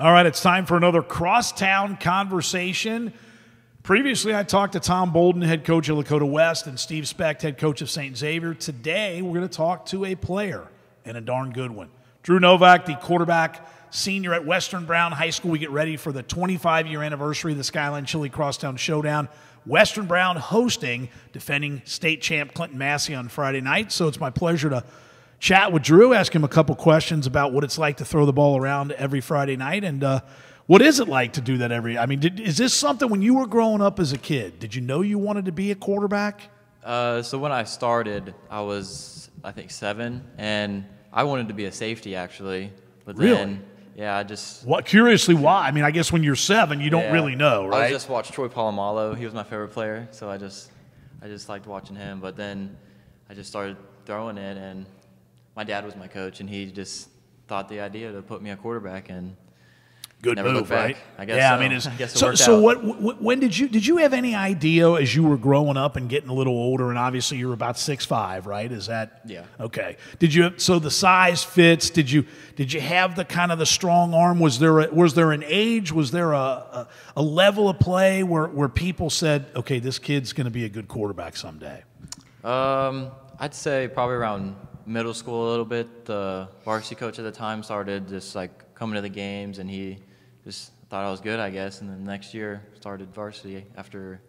All right, it's time for another crosstown conversation. Previously, I talked to Tom Bolden, head coach of Lakota West, and Steve Specht, head coach of St. Xavier. Today, we're going to talk to a player, and a darn good one. Drew Novak, the quarterback senior at Western Brown High School. We get ready for the 25 year anniversary of the Skyline Chili Crosstown Showdown. Western Brown hosting defending state champ Clinton Massie on Friday night. So it's my pleasure to chat with Drew, ask him a couple questions about what it's like to throw the ball around every Friday night and uh, what is it like to do that every? I mean, did, is this something when you were growing up as a kid? Did you know you wanted to be a quarterback? Uh, so when I started, I was I think seven, and I wanted to be a safety actually. But Really? then, yeah, I just What? Curiously, why? I mean, I guess when you're seven, you don't yeah. really know, right? I just watched Troy Polamalu. He was my favorite player, so I just I just liked watching him. But then I just started throwing it, and my dad was my coach, and he just thought the idea to put me a quarterback, and Good Never move, right? I guess yeah, so. I mean, I guess it so. So, out. what? When did you did you have any idea as you were growing up and getting a little older? And obviously, you're about six five, right? Is that Yeah. Okay. Did you? So the size fits. Did you? Did you have the kind of the strong arm? Was there? A, was there an age? Was there a, a, a level of play where where people said, okay, this kid's going to be a good quarterback someday? Um, I'd say probably around middle school a little bit. The varsity coach at the time started just like coming to the games, and he just thought I was good, I guess. And then next year started varsity after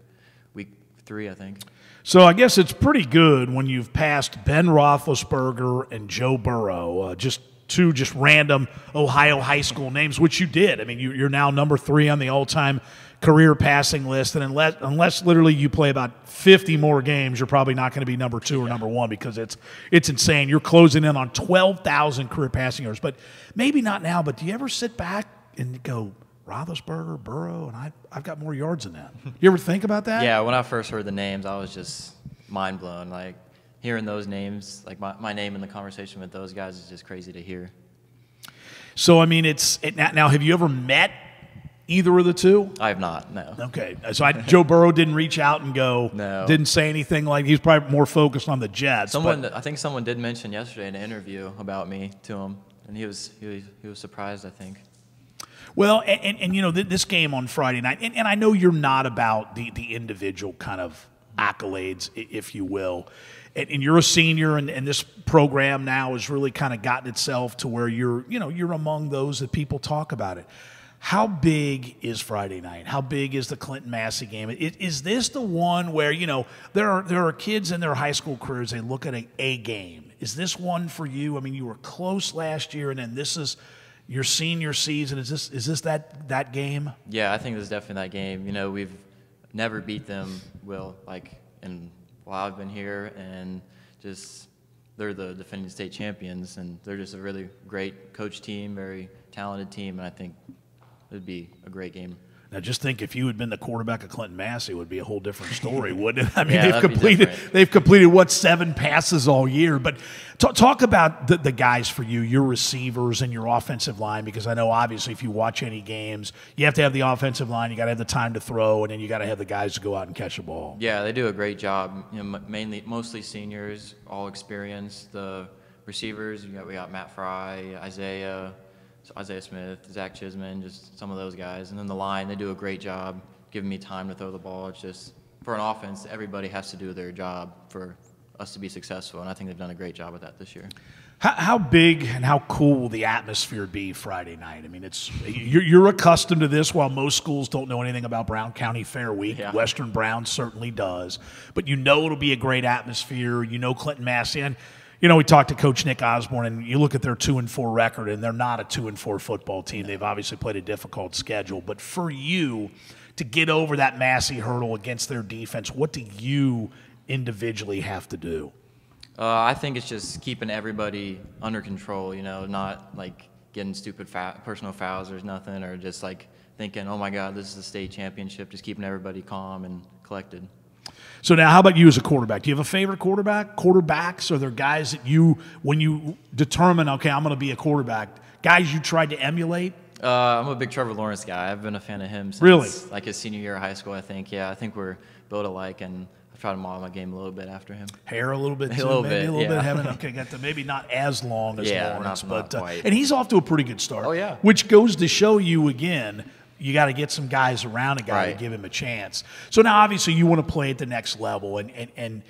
week three, I think. So I guess it's pretty good when you've passed Ben Roethlisberger and Joe Burrow, uh, just two just random Ohio high school names, which you did. I mean, you, you're now number three on the all-time career passing list, and unless unless literally you play about 50 more games, you're probably not going to be number two or number one because it's it's insane. You're closing in on 12,000 career passing yards, but maybe not now. But do you ever sit back and go? Roethlisberger, Burrow, and I, I've got more yards than that. You ever think about that? Yeah, when I first heard the names, I was just mind blown. Like hearing those names, like my, my name in the conversation with those guys is just crazy to hear. So I mean, it's it, now. now, Have you ever met either of the two? I have not, no. Okay, so I, Joe Burrow didn't reach out and go. No. Didn't say anything like he's probably more focused on the Jets. Someone, but- I think someone did mention yesterday in an interview about me to him, and he was he was, he was surprised. I think. well, and, and, and you know th- this game on Friday night, and, and I know you're not about the the individual kind of accolades, if you will. And, and you're a senior, and, and this program now has really kind of gotten itself to where you're, you know, you're among those that people talk about it. How big is Friday night? How big is the Clinton Massie game? I- Is, this the one where you know there are there are kids in their high school careers they look at a, a game? Is this one for you? I mean, you were close last year, and then this is your senior season. Is this is this that that game? Yeah, I think this is definitely that game. You know, we've never beat them, Will, like, and while I've been here, and just they're the defending state champions, and they're just a really great coach team, very talented team, and I think it'd be a great game. Now, just think if you had been the quarterback of Clinton Massie, it would be a whole different story, wouldn't it? I mean, Yeah, they've completed they've completed what seven passes all year. But talk, talk about the, the guys for you, your receivers and your offensive line, because I know obviously if you watch any games, you have to have the offensive line, you got to have the time to throw, and then you got to have the guys to go out and catch the ball. Yeah, they do a great job. You know, mainly, mostly seniors, all experienced. The receivers, you got, we got Matt Fry, Isaiah, Isaiah Smith, Zach Chisman, just some of those guys. And then the line, they do a great job giving me time to throw the ball. It's just for an offense, everybody has to do their job for us to be successful, and I think they've done a great job with that this year. How, how big and how cool will the atmosphere be Friday night? I mean, it's you're, you're accustomed to this, while most schools don't know anything about Brown County Fair Week. Yeah. Western Brown certainly does, but you know it'll be a great atmosphere. You know Clinton Massie, and you know we talked to Coach Nick Osborne, and you look at their two and four record, and they're not a two and four football team. They've obviously played a difficult schedule, but for you to get over that Massie hurdle against their defense, what do you individually have to do? Uh, I think it's just keeping everybody under control, you know, not like getting stupid personal fouls or nothing, or just like thinking, oh my God, this is the state championship, just keeping everybody calm and collected. So now, how about you as a quarterback? Do you have a favorite quarterback? Quarterbacks are there guys that you, when you determine, okay, I'm going to be a quarterback, guys you tried to emulate? Uh, I'm a big Trevor Lawrence guy. I've been a fan of him since Really? like his senior year of high school. I think. Yeah, I think we're built alike, and try to model my game a little bit after him. Hair a little bit, too, A little maybe bit, a little bit yeah. having okay, got the maybe not as long as Yeah, Lawrence, not but uh, quite. and he's off to a pretty good start. Oh, yeah. which goes to show you again. You got to get some guys around a guy to give him a chance. So now, obviously, you want to play at the next level, and and and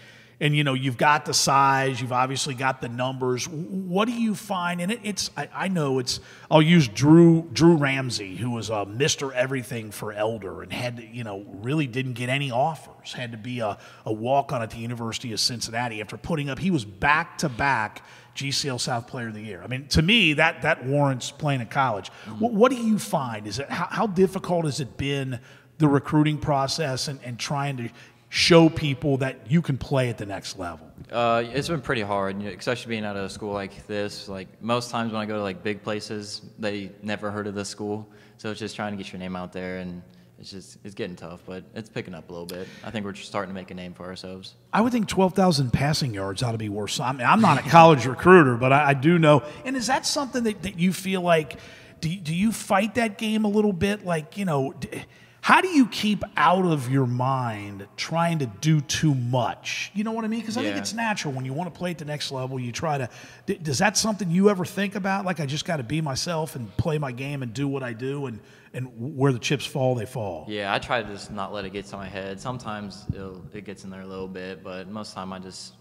and you know you've got the size, you've obviously got the numbers. What do you find? And it, it's I, I know it's. I'll use Drew Drew Ramsey, who was a Mister Everything for Elder, and had to, you know really didn't get any offers. Had to be a, a walk on at the University of Cincinnati after putting up. He was back to back. GCL South Player of the Year. I mean, to me, that that warrants playing at college. Mm-hmm. What, what do you find? Is it how, how difficult has it been the recruiting process and, and trying to show people that you can play at the next level? Uh, it's been pretty hard, especially being out of a school like this. Like most times when I go to like big places, they never heard of this school, so it's just trying to get your name out there, and it's just it's getting tough, but it's picking up a little bit. I think we're just starting to make a name for ourselves. I would think 12,000 passing yards ought to be worse. I mean, I'm not a college recruiter, but I, I do know. And is that something that, that you feel like, do, you- do you fight that game a little bit? Like, you know, d- how do you keep out of your mind trying to do too much? You know what I mean? Because I think it's natural when you want to play at the next level, you try to. d- Does that something you ever think about? Like, I just got to be myself and play my game and do what I do, and, and where the chips fall, they fall. Yeah, I try to just not let it get to my head. Sometimes it'll, it gets in there a little bit, but most of the time I just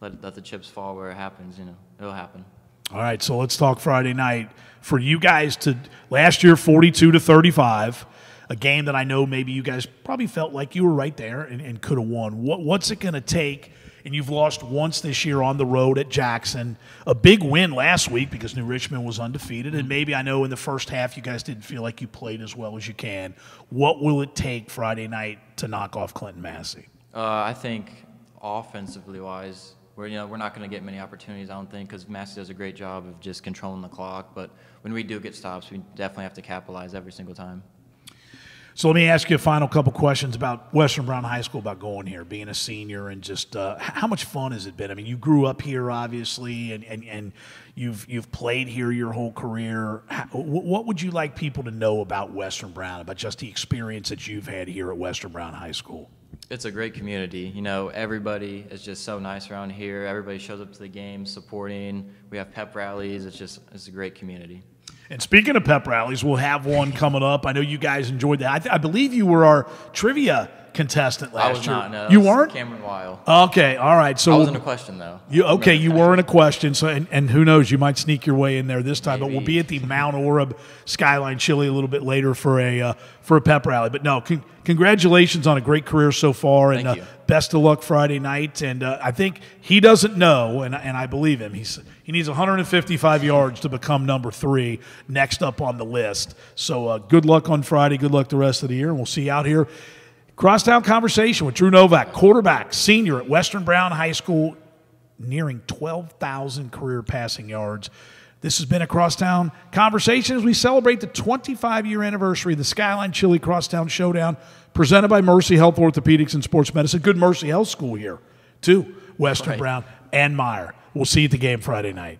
let, let the chips fall where it happens. You know, it'll happen. All right, so let's talk Friday night. For you guys to last year 42 to 35, a game that I know maybe you guys probably felt like you were right there and, and could have won. What, what's it going to take? And you've lost once this year on the road at Jackson. A big win last week because New Richmond was undefeated. And maybe I know in the first half you guys didn't feel like you played as well as you can. What will it take Friday night to knock off Clinton Massie? Uh, I think offensively wise, we're you know we're not going to get many opportunities. I don't think because Massie does a great job of just controlling the clock. But when we do get stops, we definitely have to capitalize every single time. So let me ask you a final couple questions about Western Brown High School, about going here, being a senior, and just uh, how much fun has it been? I mean, you grew up here, obviously, and, and, and you've you've played here your whole career. How, what would you like people to know about Western Brown, about just the experience that you've had here at Western Brown High School? It's a great community. You know, everybody is just so nice around here. Everybody shows up to the games, supporting. We have pep rallies. It's just it's a great community. And speaking of pep rallies, we'll have one coming up. I know you guys enjoyed that. I, th- I believe you were our trivia contestant last I was year. not. No, you weren't. Cameron Weil. Okay, all right. So I wasn't a question though. You okay? You were in a question, so and, and who knows, you might sneak your way in there this time. But we'll be at the Mount Orab Skyline Chili a little bit later for a uh, for a pep rally. But no, con- congratulations on a great career so far, and Thank uh, you. Best of luck Friday night. And uh, I think he doesn't know, and and I believe him. He's he needs 155 yards to become number three next up on the list. So uh, good luck on Friday. Good luck the rest of the year, and we'll see you out here. Crosstown conversation with Drew Novak, quarterback, senior at Western Brown High School, nearing 12,000 career passing yards. This has been a Crosstown conversation as we celebrate the 25 year anniversary of the Skyline Chili Crosstown Showdown, presented by Mercy Health Orthopedics and Sports Medicine. Good Mercy Health School here, too. Western Right. Brown and Meijer. We'll see you at the game Friday night.